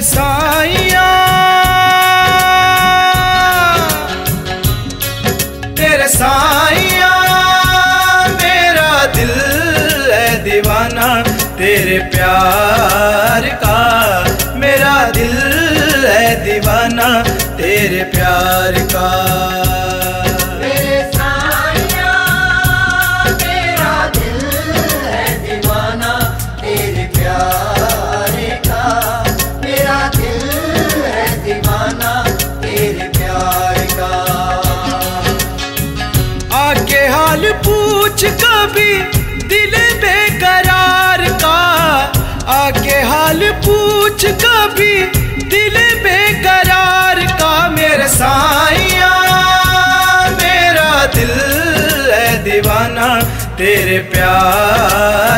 साइया। तेरे साइया, मेरा दिल है दीवाना, तेरे प्यार का मेरा दिल है दीवाना, तेरे प्यार का। कभी दिल बेकरार का। आके हाल पूछ कभी दिल बेकरार का। मेरे साइया, मेरा दिल है दीवाना, तेरे प्यार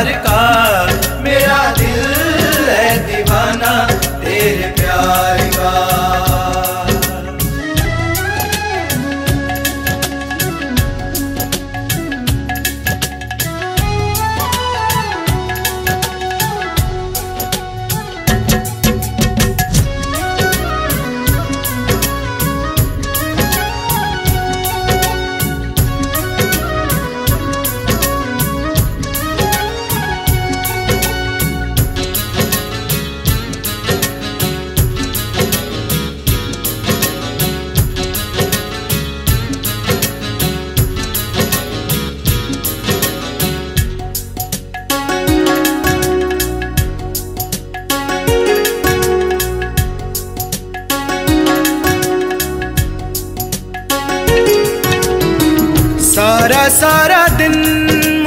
सारा सारा दिन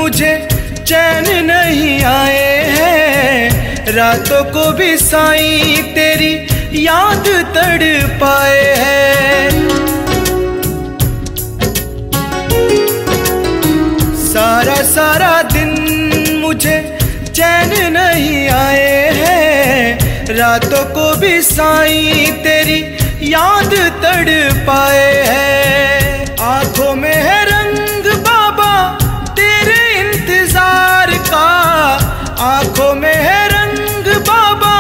मुझे चैन नहीं आए हैं। रातों को भी साई तेरी याद तड़ पाए हैं। सारा सारा दिन मुझे चैन नहीं आए हैं। रातों को भी साई तेरी याद तड़ पाए हैं। आँखों में है आँखों में है रंग बाबा,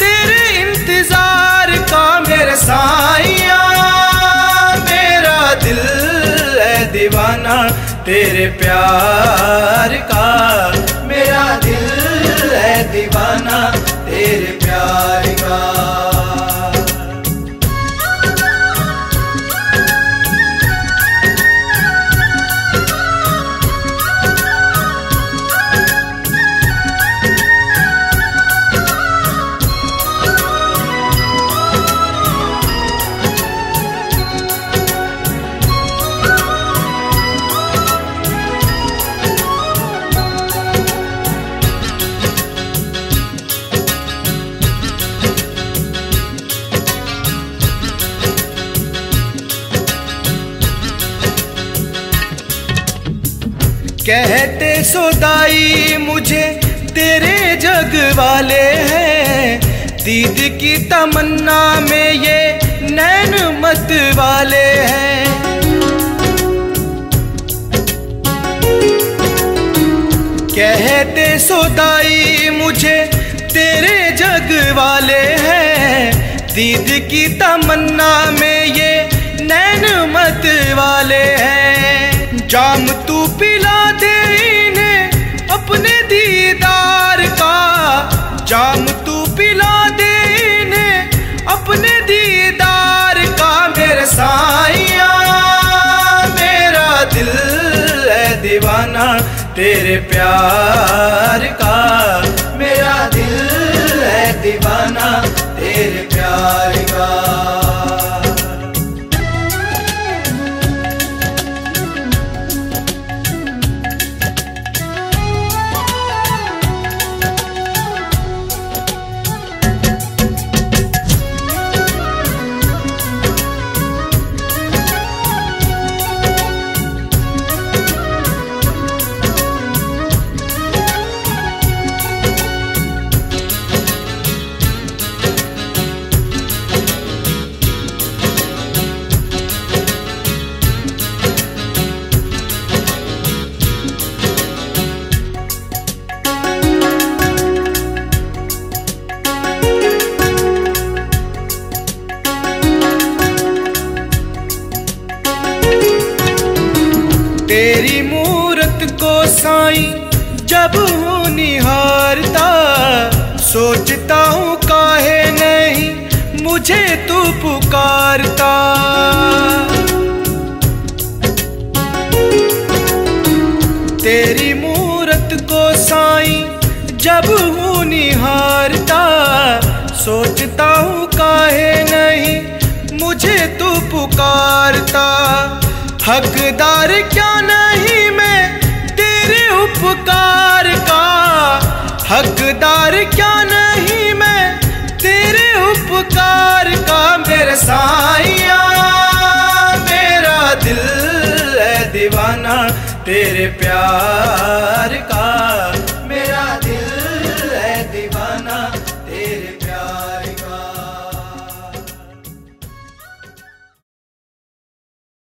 तेरे इंतज़ार का मेरा साइया। मेरा दिल है दीवाना, तेरे प्यार कहते, सोदाई मुझे तेरे जग वाले हैं। दीद की तमन्ना में ये नैन मत वाले हैं। कहते, सोदाई मुझे तेरे जग वाले हैं। दीद की तमन्ना में ये नैन मत वाले हैं। जाम तू पिला तेरे प्यार का मेरा दिल है दीवाना तेरे प्यार का। जब हूँ निहारता, सोचता हूँ काहे नहीं मुझे तू पुकारता। तेरी मूरत को साई जब हूँ निहारता, सोचता हूँ काहे नहीं मुझे तू पुकारता। हकदार क्या नहीं उपकार का हकदार क्या नहीं मैं तेरे उपकार का मेरे साइया? मेरा दिल है दीवाना तेरे प्यार का।